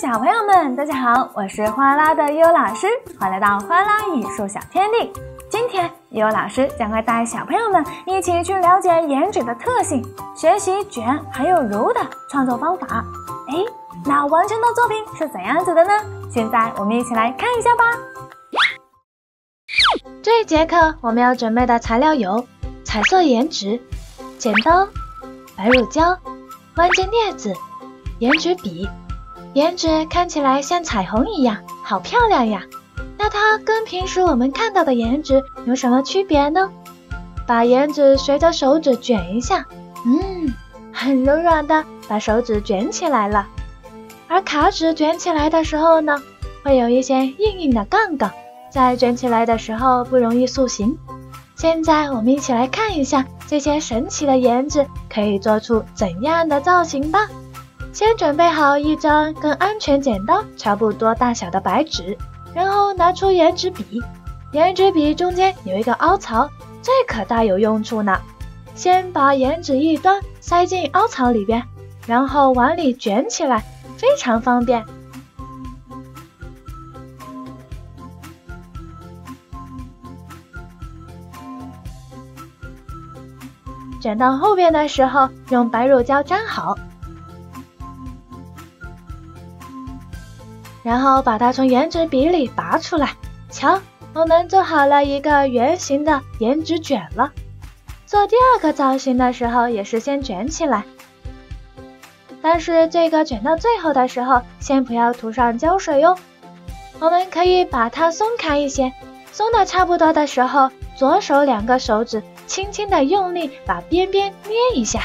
小朋友们，大家好，我是花拉的悠悠老师，欢迎来到花拉艺术小天地。今天悠悠老师将会带小朋友们一起去了解颜纸的特性，学习卷还有揉的创作方法。哎，那完成的作品是怎样子的呢？现在我们一起来看一下吧。这一节课我们要准备的材料有彩色颜纸、剪刀、白乳胶、弯尖镊子、颜纸笔。颜纸看起来像彩虹一样，好漂亮呀！那它跟平时我们看到的颜纸有什么区别呢？把颜纸随着手指卷一下，嗯，很柔软的把手指卷起来了。而卡纸卷起来的时候呢，会有一些硬硬的杠杠，在卷起来的时候不容易塑形。现在我们一起来看一下这些神奇的颜纸可以做出怎样的造型吧。先准备好一张跟安全剪刀差不多大小的白纸，然后拿出颜纸笔。颜纸笔中间有一个凹槽，这可大有用处呢。先把颜纸一端塞进凹槽里边，然后往里卷起来，非常方便。卷到后边的时候，用白乳胶粘好。然后把它从颜纸笔里拔出来，瞧，我们做好了一个圆形的颜纸卷了。做第二个造型的时候，也是先卷起来，但是这个卷到最后的时候，先不要涂上胶水哟。我们可以把它松开一些，松的差不多的时候，左手两个手指轻轻的用力把边边捏一下，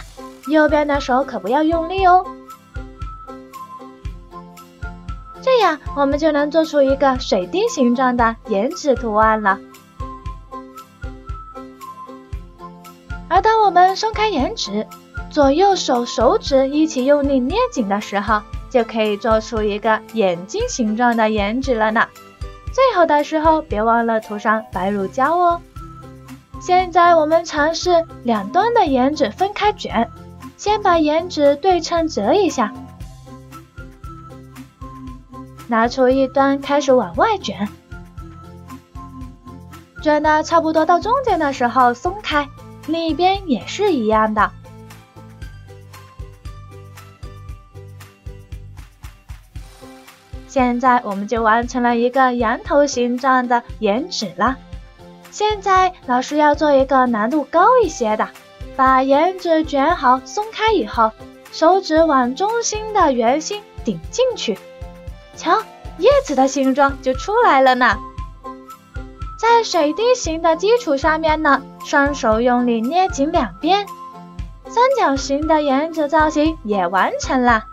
右边的手可不要用力哦。这样，我们就能做出一个水滴形状的颜纸图案了。而当我们松开颜纸，左右手手指一起用力捏紧的时候，就可以做出一个眼睛形状的颜纸了呢。最后的时候，别忘了涂上白乳胶哦。现在我们尝试两端的颜纸分开卷，先把颜纸对称折一下。拿出一端，开始往外卷，卷的差不多到中间的时候松开，另一边也是一样的。现在我们就完成了一个羊头形状的颜纸了。现在老师要做一个难度高一些的，把颜纸卷好松开以后，手指往中心的圆心顶进去。瞧，叶子的形状就出来了呢。在水滴形的基础上面呢，双手用力捏紧两边，三角形的颜纸造型也完成了。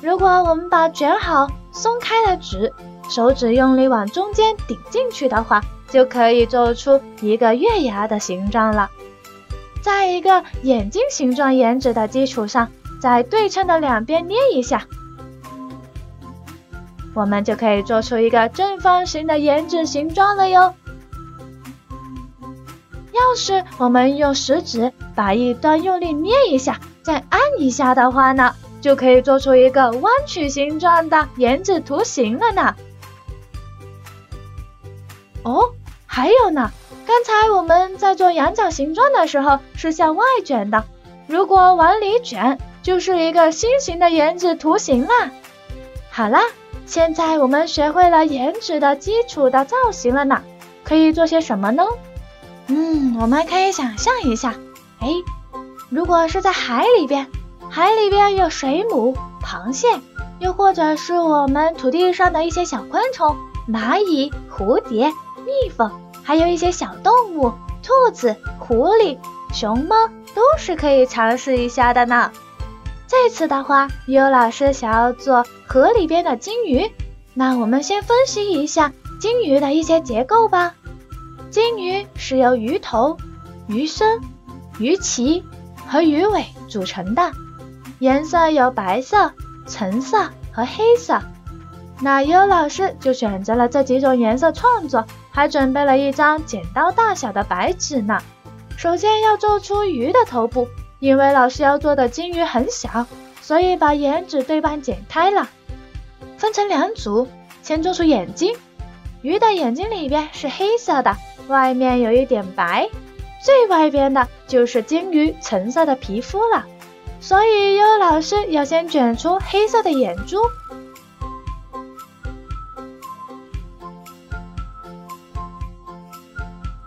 如果我们把卷好松开的纸，手指用力往中间顶进去的话，就可以做出一个月牙的形状了。在一个眼睛形状颜纸的基础上，在对称的两边捏一下。我们就可以做出一个正方形的颜纸形状了哟。要是我们用食指把一端用力捏一下，再按一下的话呢，就可以做出一个弯曲形状的颜纸图形了呢。哦，还有呢，刚才我们在做羊角形状的时候是向外卷的，如果往里卷，就是一个心形的颜纸图形啦。好啦。现在我们学会了颜值的基础的造型了呢，可以做些什么呢？嗯，我们可以想象一下，哎，如果是在海里边，海里边有水母、螃蟹，又或者是我们土地上的一些小昆虫，蚂蚁、蝴蝶、蜜蜂，还有一些小动物，兔子、狐狸、熊猫，都是可以尝试一下的呢。这次的话，优老师想要做河里边的金鱼，那我们先分析一下金鱼的一些结构吧。金鱼是由鱼头、鱼身、鱼鳍和鱼尾组成的，颜色有白色、橙色和黑色。那优老师就选择了这几种颜色创作，还准备了一张剪刀大小的白纸呢。首先要做出鱼的头部。因为老师要做的金鱼很小，所以把颜纸对半剪开了，分成两组，先做出眼睛。鱼的眼睛里边是黑色的，外面有一点白，最外边的就是金鱼橙色的皮肤了。所以悠悠老师要先卷出黑色的眼珠，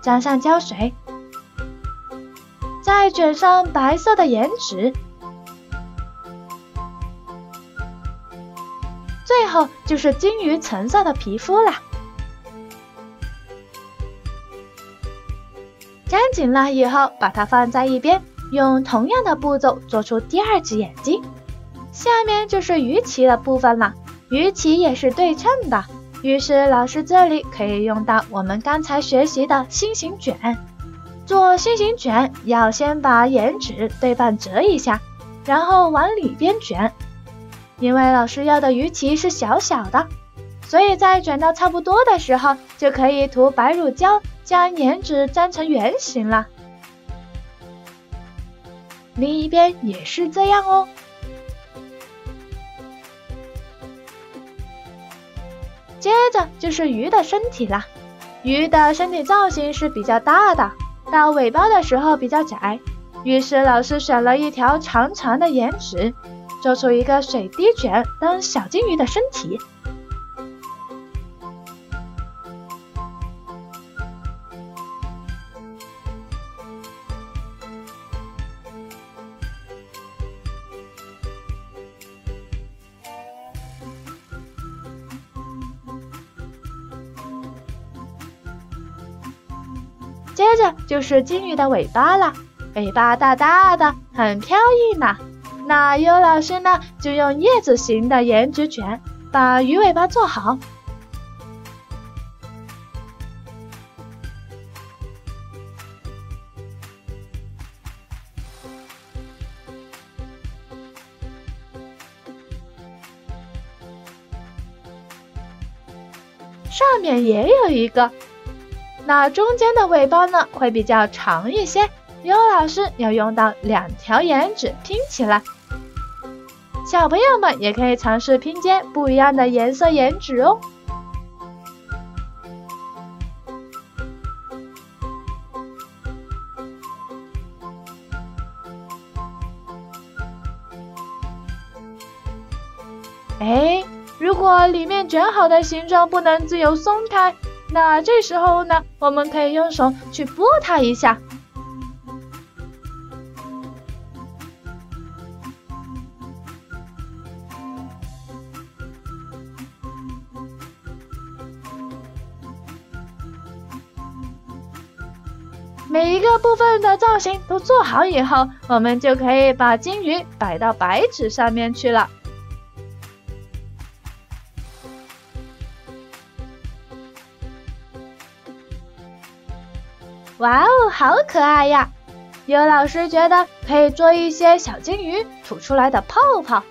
沾上胶水，再卷上白色的颜纸。最后就是金鱼橙色的皮肤了，粘紧了以后，把它放在一边，用同样的步骤做出第二只眼睛。下面就是鱼鳍的部分了，鱼鳍也是对称的，于是老师这里可以用到我们刚才学习的心形卷。做心形卷要先把眼纸对半折一下，然后往里边卷。因为老师要的鱼鳍是小小的，所以在卷到差不多的时候，就可以涂白乳胶，将粘纸粘成圆形了。另一边也是这样哦。接着就是鱼的身体了，鱼的身体造型是比较大的，到尾巴的时候比较窄，于是老师选了一条长长的延纸。做出一个水滴卷当小金鱼的身体，接着就是金鱼的尾巴了，尾巴大大的，很飘逸呢。那优老师呢，就用叶子形的颜值卷把鱼尾巴做好。上面也有一个，那中间的尾巴呢，会比较长一些。优老师要用到两条颜纸拼起来。小朋友们也可以尝试拼接不一样的颜色颜纸哦。哎，如果里面卷好的形状不能自由松开，那这时候呢，我们可以用手去拨它一下。每一个部分的造型都做好以后，我们就可以把金鱼摆到白纸上面去了。哇哦，好可爱呀！有老师觉得可以做一些小金鱼吐出来的泡泡，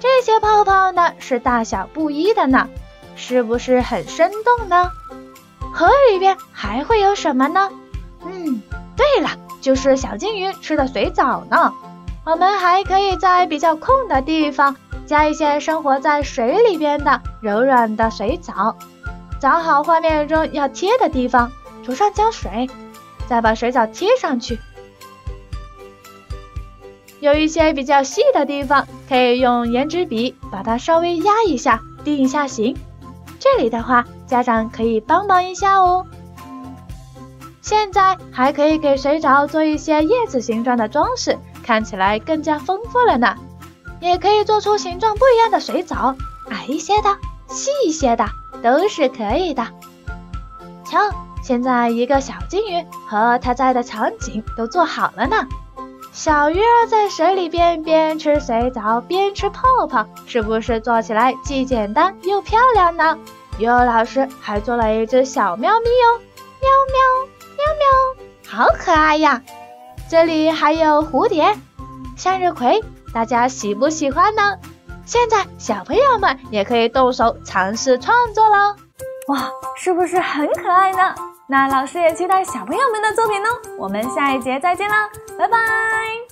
这些泡泡呢是大小不一的呢，是不是很生动呢？河里边还会有什么呢？嗯，对了，就是小金鱼吃的水藻呢。我们还可以在比较空的地方加一些生活在水里边的柔软的水藻，找好画面中要贴的地方，涂上胶水，再把水藻贴上去。有一些比较细的地方，可以用颜值笔把它稍微压一下，定一下形。这里的话，家长可以帮忙一下哦。现在还可以给水藻做一些叶子形状的装饰，看起来更加丰富了呢。也可以做出形状不一样的水藻，矮一些的，细一些的，都是可以的。瞧，现在一个小金鱼和它在的场景都做好了呢。小鱼儿在水里边边吃水藻边吃泡泡，是不是做起来既简单又漂亮呢？鱼儿老师还做了一只小喵咪哦，喵喵。喵喵，好可爱呀！这里还有蝴蝶、向日葵，大家喜不喜欢呢？现在小朋友们也可以动手尝试创作喽！哇，是不是很可爱呢？那老师也期待小朋友们的作品哦！我们下一节再见啦，拜拜。